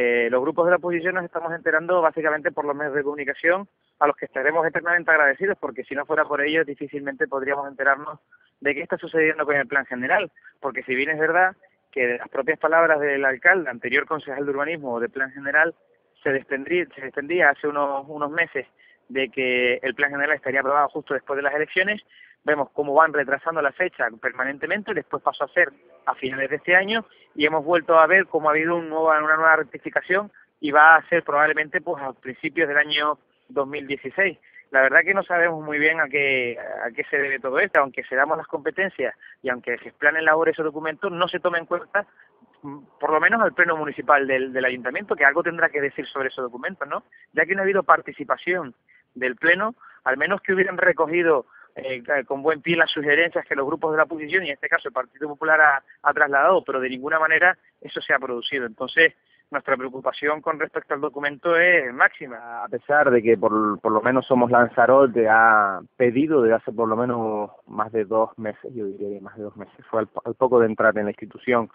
eh, los grupos de la oposición nos estamos enterando básicamente por los medios de comunicación, a los que estaremos eternamente agradecidos, porque si no fuera por ellos difícilmente podríamos enterarnos de qué está sucediendo con el plan general, porque si bien es verdad que las propias palabras del alcalde, anterior concejal de urbanismo de plan general, se desprendía, se hace unos, unos meses de que el plan general estaría aprobado justo después de las elecciones, vemos cómo van retrasando la fecha permanentemente, después pasó a ser a finales de este año y hemos vuelto a ver cómo ha habido un nuevo, una nueva rectificación y va a ser probablemente pues a principios del año 2016. La verdad que no sabemos muy bien a qué, a qué se debe todo esto, aunque se damos las competencias y aunque se explanen labores esos documentos, no se toma en cuenta mm, por lo menos al pleno municipal del, del ayuntamiento, que algo tendrá que decir sobre esos documentos, ¿no? Ya que no ha habido participación del pleno, al menos que hubieran recogido eh, con buen pie las sugerencias que los grupos de la oposición, y en este caso el Partido Popular ha, trasladado, pero de ninguna manera eso se ha producido. Entonces, nuestra preocupación con respecto al documento es máxima. A pesar de que por, por lo menos Somos Lanzarote ha pedido desde hace por lo menos más de dos meses, yo diría que más de dos meses, fue al poco de entrar en la institución,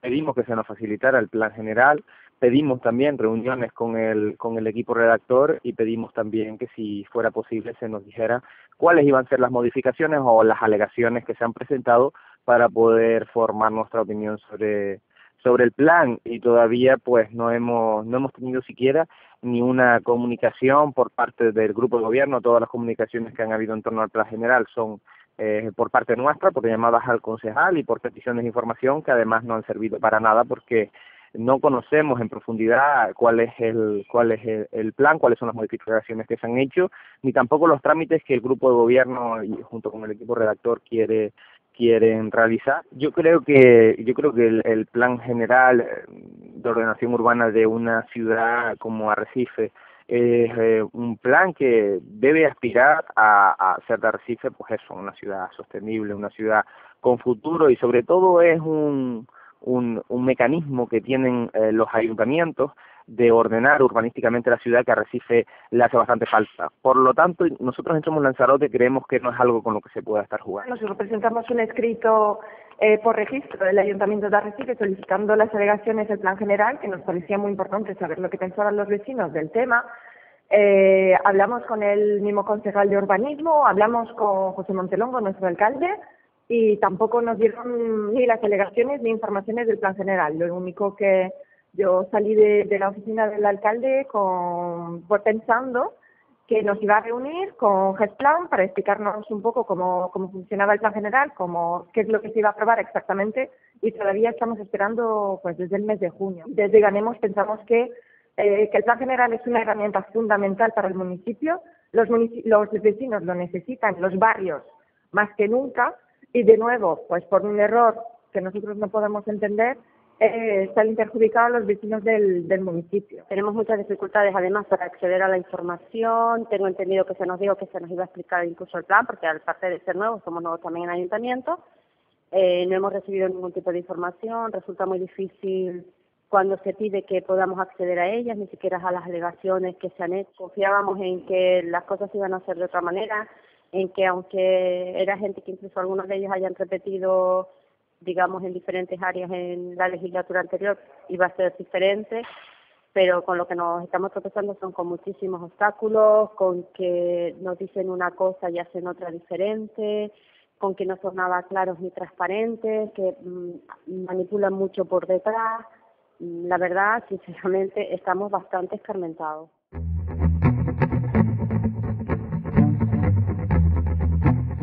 pedimos que se nos facilitara el plan general, pedimos también reuniones con el, con el equipo redactor y pedimos también que si fuera posible se nos dijera cuáles iban a ser las modificaciones o las alegaciones que se han presentado para poder formar nuestra opinión sobre sobre el plan. Y todavía pues no hemos no hemos tenido siquiera ni una comunicación por parte del grupo de gobierno. Todas las comunicaciones que han habido en torno al plan general son eh, por parte nuestra por llamadas al concejal y por peticiones de información que además no han servido para nada porque no conocemos en profundidad cuál es el cuál es el, el, plan, cuáles son las modificaciones que se han hecho, ni tampoco los trámites que el grupo de gobierno y junto con el equipo redactor quiere quieren realizar. Yo creo que yo creo que el, el plan general de ordenación urbana de una ciudad como Arrecife es eh, un plan que debe aspirar a, a hacer de Arrecife pues eso, una ciudad sostenible, una ciudad con futuro y sobre todo es un un, un mecanismo que tienen eh, los ayuntamientos de ordenar urbanísticamente la ciudad que a Recife le hace bastante falta. Por lo tanto, nosotros en Somos Lanzarote creemos que no es algo con lo que se pueda estar jugando. Nosotros presentamos un escrito eh, por registro del Ayuntamiento de Arrecife solicitando las alegaciones del plan general, que nos parecía muy importante saber lo que pensaban los vecinos del tema. Eh, hablamos con el mismo concejal de urbanismo, hablamos con José Montelongo, nuestro alcalde, y tampoco nos dieron ni las delegaciones ni informaciones del plan general. Lo único que yo salí de, de la oficina del alcalde con, pensando que nos iba a reunir con GESPLAN para explicarnos un poco cómo, cómo funcionaba el plan general, cómo, qué es lo que se iba a aprobar exactamente y todavía estamos esperando pues desde el mes de junio. Desde Ganemos pensamos que, eh, que el plan general es una herramienta fundamental para el municipio, los, munici los vecinos lo necesitan, los barrios más que nunca, y de nuevo, pues por un error que nosotros no podemos entender, eh, salen perjudicados los vecinos del, del municipio. Tenemos muchas dificultades además para acceder a la información. Tengo entendido que se nos dijo que se nos iba a explicar incluso el plan, porque al parte de ser nuevos, somos nuevos también en ayuntamiento. Eh, no hemos recibido ningún tipo de información. Resulta muy difícil cuando se pide que podamos acceder a ellas, ni siquiera a las alegaciones que se han hecho. Confiábamos en que las cosas iban a ser de otra manera en que aunque era gente que incluso algunos de ellos hayan repetido, digamos, en diferentes áreas en la legislatura anterior, iba a ser diferente, pero con lo que nos estamos tropezando son con muchísimos obstáculos, con que nos dicen una cosa y hacen otra diferente, con que no son nada claros ni transparentes, que mmm, manipulan mucho por detrás. La verdad, sinceramente, estamos bastante escarmentados.